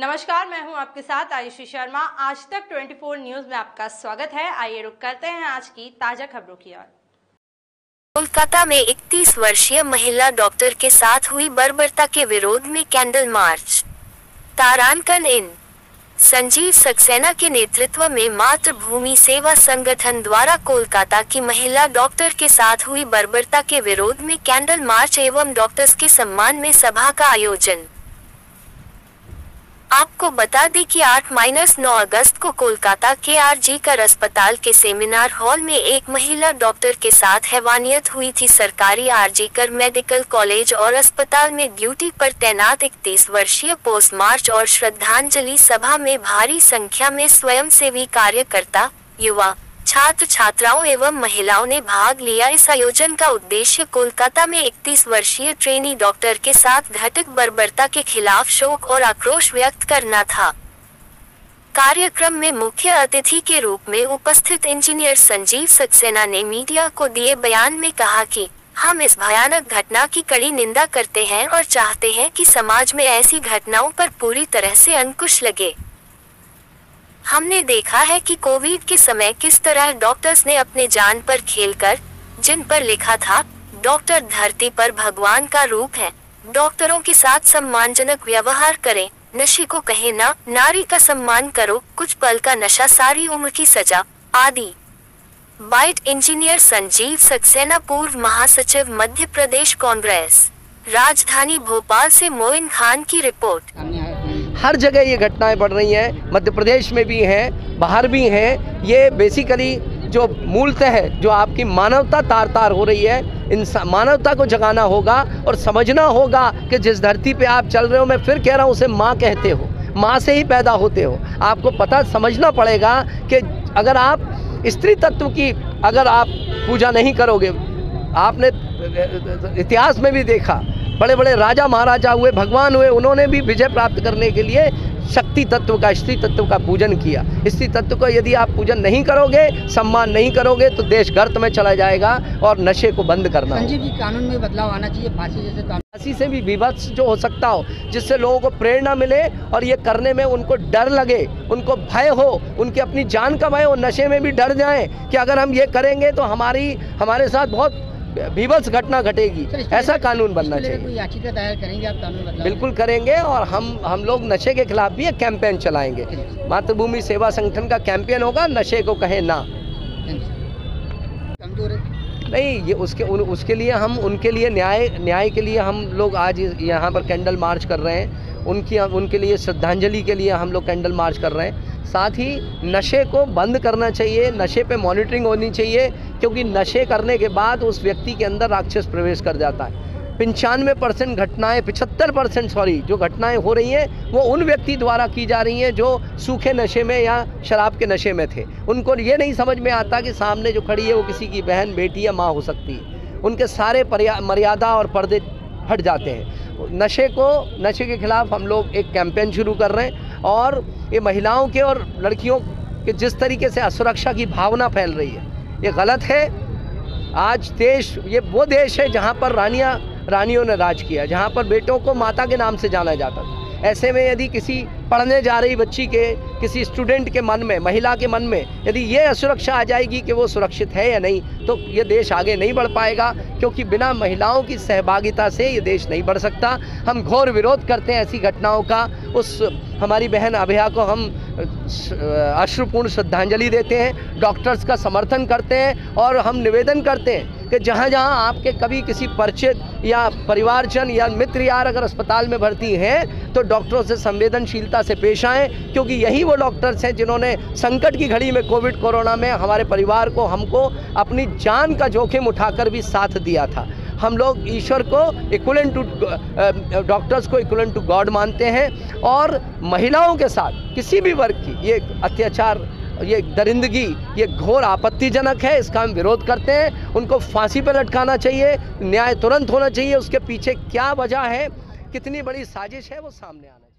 नमस्कार, मैं हूँ आपके साथ आयुषी शर्मा। आज तक 24 न्यूज़ में आपका स्वागत है। आइए रुक करते हैं आज की ताज़ा खबरों की ओर। कोलकाता में 31 वर्षीय महिला डॉक्टर के साथ हुई बर्बरता के विरोध में कैंडल मार्च। तारांकन इन। संजीव सक्सेना के नेतृत्व में मातृभूमि सेवा संगठन द्वारा कोलकाता की महिला डॉक्टर के साथ हुई बर्बरता के विरोध में कैंडल मार्च एवं डॉक्टर्स के सम्मान में सभा का आयोजन। आपको बता दें कि 8 माइनस नौ अगस्त को कोलकाता के आर जी कर अस्पताल के सेमिनार हॉल में एक महिला डॉक्टर के साथ हैवानियत हुई थी। सरकारी आर जी कर मेडिकल कॉलेज और अस्पताल में ड्यूटी पर तैनात इकतीस वर्षीय पोस्ट मार्च और श्रद्धांजलि सभा में भारी संख्या में स्वयंसेवी कार्यकर्ता, युवा छात्र छात्राओं एवं महिलाओं ने भाग लिया। इस आयोजन का उद्देश्य कोलकाता में 31 वर्षीय ट्रेनी डॉक्टर के साथ घटक बर्बरता के खिलाफ शोक और आक्रोश व्यक्त करना था। कार्यक्रम में मुख्य अतिथि के रूप में उपस्थित इंजीनियर संजीव सक्सेना ने मीडिया को दिए बयान में कहा कि, हम इस भयानक घटना की कड़ी निंदा करते हैं और चाहते हैं कि समाज में ऐसी घटनाओं पर पूरी तरह से अंकुश लगे। हमने देखा है कि कोविड के समय किस तरह डॉक्टर्स ने अपने जान पर खेलकर, जिन पर लिखा था, डॉक्टर धरती पर भगवान का रूप है, डॉक्टरों के साथ सम्मानजनक व्यवहार करें, नशे को कहे ना नारी का सम्मान करो, कुछ पल का नशा, सारी उम्र की सजा, आदि। बाइट इंजीनियर संजीव सक्सेना, पूर्व महासचिव, मध्य प्रदेश कांग्रेस। राजधानी भोपाल से मोइन खान की रिपोर्ट। हर जगह ये घटनाएँ बढ़ रही हैं, मध्य प्रदेश में भी हैं, बाहर भी हैं। ये बेसिकली जो मूलतः है, जो आपकी मानवता तार तार हो रही है, इन मानवता को जगाना होगा और समझना होगा कि जिस धरती पे आप चल रहे हो, मैं फिर कह रहा हूँ उसे माँ कहते हो। माँ से ही पैदा होते हो। आपको पता समझना पड़ेगा कि अगर आप स्त्री तत्व की अगर आप पूजा नहीं करोगे, आपने इतिहास में भी देखा बड़े बड़े राजा महाराजा हुए भगवान हुए उन्होंने भी विजय प्राप्त करने के लिए शक्ति तत्व का स्त्री तत्व का पूजन किया। स्त्री तत्व का यदि आप पूजन नहीं करोगे सम्मान नहीं करोगे तो देश गर्त में चला जाएगा और नशे को बंद करना संजीव जी कानून में बदलाव आना चाहिए फांसी जैसे फांसी से भी विभत्स जो हो सकता हो जिससे लोगों को प्रेरणा मिले और ये करने में उनको डर लगे उनको भय हो उनकी अपनी जान का भय हो नशे में भी डर जाए कि अगर हम ये करेंगे तो हमारी हमारे साथ बहुत बीभत्स घटना घटेगी। ऐसा कानून बनना चाहिए। याचिका दायर करेंगे आप कानून बिल्कुल करेंगे और हम हम लोग नशे के खिलाफ भी एक कैंपेन चलाएँगे। मातृभूमि सेवा संगठन का कैंपेन होगा नशे को कहे ना। नहीं ये उसके उन, उसके लिए हम उनके लिए न्याय न्याय के लिए हम लोग आज यहाँ पर कैंडल मार्च कर रहे हैं। उनकी उनके लिए श्रद्धांजलि के लिए हम लोग कैंडल मार्च कर रहे हैं। साथ ही नशे को बंद करना चाहिए नशे पे मॉनिटरिंग होनी चाहिए क्योंकि नशे करने के बाद उस व्यक्ति के अंदर राक्षस प्रवेश कर जाता है। पंचानवे परसेंट घटनाएँ पिछहत्तर परसेंट सॉरी जो घटनाएँ हो रही हैं, वो उन व्यक्ति द्वारा की जा रही हैं जो सूखे नशे में या शराब के नशे में थे। उनको ये नहीं समझ में आता कि सामने जो खड़ी है वो किसी की बहन, बेटी या माँ हो सकती है। उनके सारे मर्यादा और पर्दे हट जाते हैं। नशे को, नशे के खिलाफ हम लोग एक कैंपेन शुरू कर रहे हैं और ये महिलाओं के और लड़कियों के जिस तरीके से असुरक्षा की भावना फैल रही है, ये गलत है। आज देश, ये वो देश है जहाँ पर रानियाँ रानियों ने राज किया, जहाँ पर बेटों को माता के नाम से जाना जाता था। ऐसे में यदि किसी पढ़ने जा रही बच्ची के, किसी स्टूडेंट के मन में, महिला के मन में यदि ये असुरक्षा आ जाएगी कि वो सुरक्षित है या नहीं तो ये देश आगे नहीं बढ़ पाएगा, क्योंकि बिना महिलाओं की सहभागिता से ये देश नहीं बढ़ सकता। हम घोर विरोध करते हैं ऐसी घटनाओं का। उस हमारी बहन अभया को हम, अश्रुपूर्ण श्रद्धांजलि देते हैं डॉक्टर्स का समर्थन करते हैं और हम निवेदन करते हैं कि जहाँ जहाँ आपके कभी किसी परिचित या परिवारजन या मित्र यार अगर अस्पताल में भर्ती हैं तो डॉक्टरों से संवेदनशीलता से पेश आएँ, क्योंकि यही वो डॉक्टर्स हैं जिन्होंने संकट की घड़ी में कोविड कोरोना में हमारे परिवार को, हमको अपनी जान का जोखिम उठाकर भी साथ दिया था। हम लोग ईश्वर को इक्वलेंट टू डॉक्टर्स को इक्वलेंट टू गॉड मानते हैं और महिलाओं के साथ किसी भी वर्ग की, ये अत्याचार ये दरिंदगी, ये घोर आपत्तिजनक है, इसका हम विरोध करते हैं। उनको फांसी पर लटकाना चाहिए, न्याय तुरंत होना चाहिए। उसके पीछे क्या वजह है? कितनी बड़ी साजिश है वो सामने आना